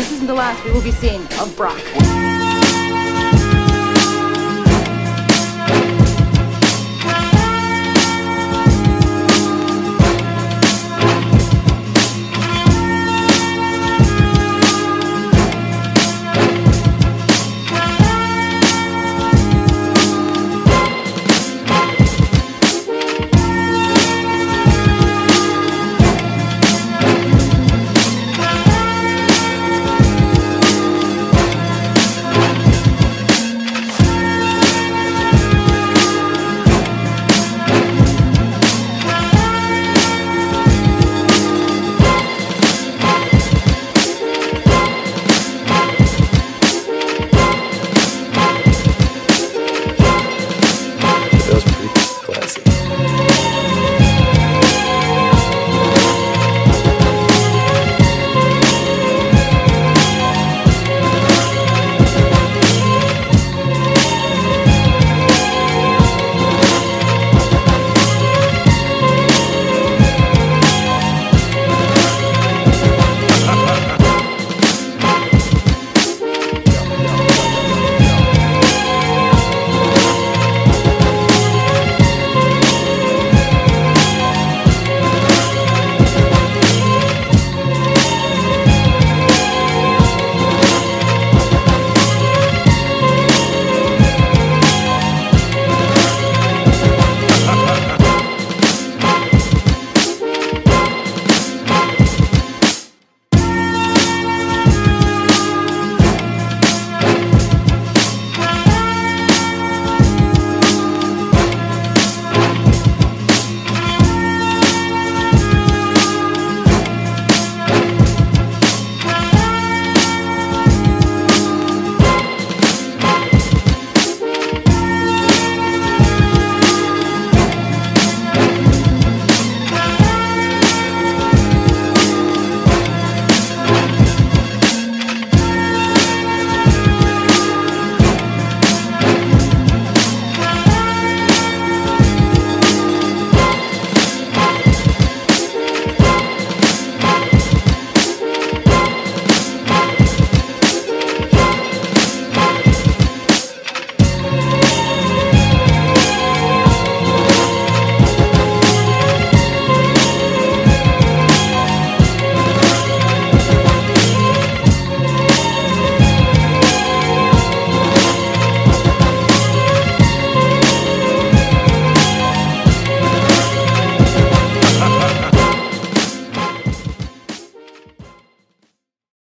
This isn't the last we will be seeing of Brock.